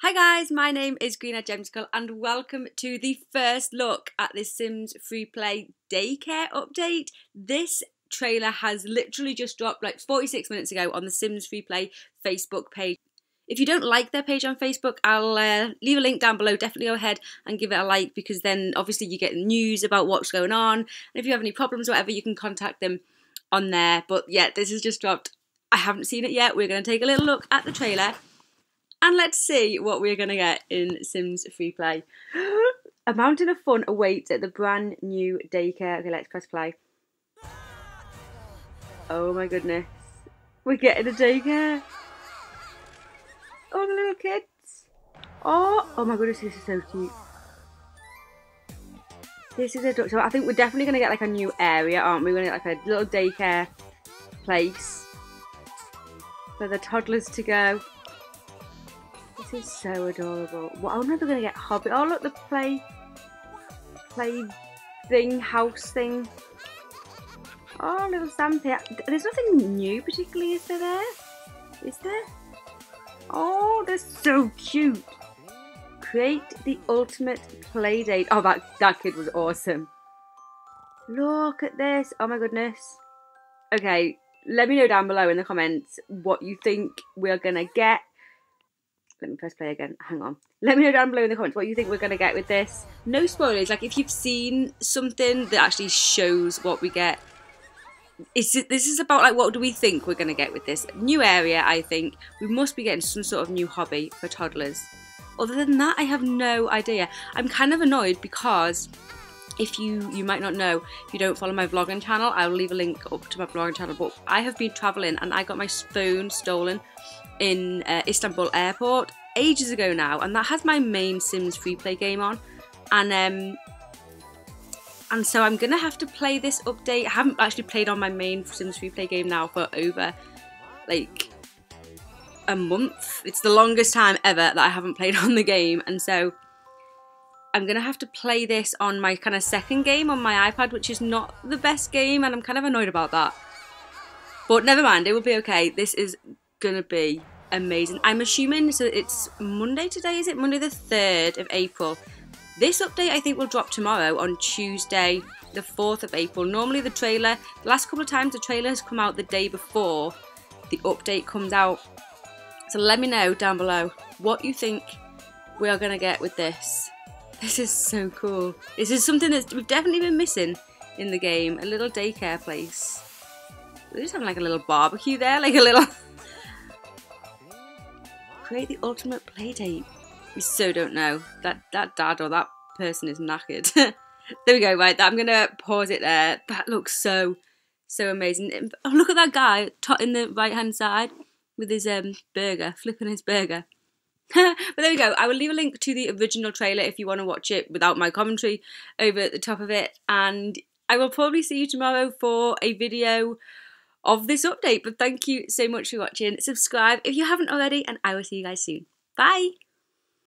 Hi guys, my name is Greenoid Gemzicle and welcome to the first look at the Sims Free Play Daycare update. This trailer has literally just dropped like 46 minutes ago on the Sims Free Play Facebook page. If you don't like their page on Facebook, I'll uh, leave a link down below. Definitely go ahead and give it a like because then obviously you get news about what's going on. And if you have any problems whatever, you can contact them on there. But yeah, this has just dropped. I haven't seen it yet. We're going to take a little look at the trailer and let's see what we're going to get in Sims Free Play. a mountain of fun awaits at the brand new daycare. Okay, let's press play. Oh my goodness. We're getting a daycare. Oh, the little kids. Oh, oh my goodness, this is so cute. This is a so I think we're definitely gonna get like a new area, aren't we? We're gonna get like a little daycare place for the toddlers to go. This is so adorable. Well, I wonder if they're going to get Hobbit. Oh, look, the play, play thing, house thing. Oh, little Sam. There's nothing new particularly, is there there? Is there? Oh, they're so cute. Create the ultimate play date. Oh, that, that kid was awesome. Look at this. Oh my goodness. Okay, let me know down below in the comments what you think we're going to get let me press play again. Hang on. Let me know down below in the comments what you think we're going to get with this. No spoilers. Like, if you've seen something that actually shows what we get, it's, this is about, like, what do we think we're going to get with this? New area, I think. We must be getting some sort of new hobby for toddlers. Other than that, I have no idea. I'm kind of annoyed because if you you might not know if you don't follow my vlogging channel i'll leave a link up to my vlogging channel but i have been traveling and i got my phone stolen in uh, Istanbul airport ages ago now, and that has my main Sims free play game on. And um, and so I'm gonna have to play this update. I haven't actually played on my main Sims free play game now for over like a month. It's the longest time ever that I haven't played on the game, and so I'm gonna have to play this on my kind of second game on my iPad, which is not the best game, and I'm kind of annoyed about that. But never mind, it will be okay. This is gonna be amazing. I'm assuming so it's Monday today, is it? Monday the 3rd of April. This update I think will drop tomorrow on Tuesday the 4th of April. Normally the trailer, the last couple of times the trailer has come out the day before the update comes out. So let me know down below what you think we are going to get with this. This is so cool. This is something that we've definitely been missing in the game. A little daycare place. We're just having like a little barbecue there, like a little create the ultimate playdate. We so don't know. That that dad or that person is knackered. there we go, right, I'm gonna pause it there. That looks so, so amazing. Oh, look at that guy in the right hand side with his um burger, flipping his burger. but there we go. I will leave a link to the original trailer if you want to watch it without my commentary over at the top of it. And I will probably see you tomorrow for a video of this update. But thank you so much for watching. Subscribe if you haven't already, and I will see you guys soon. Bye!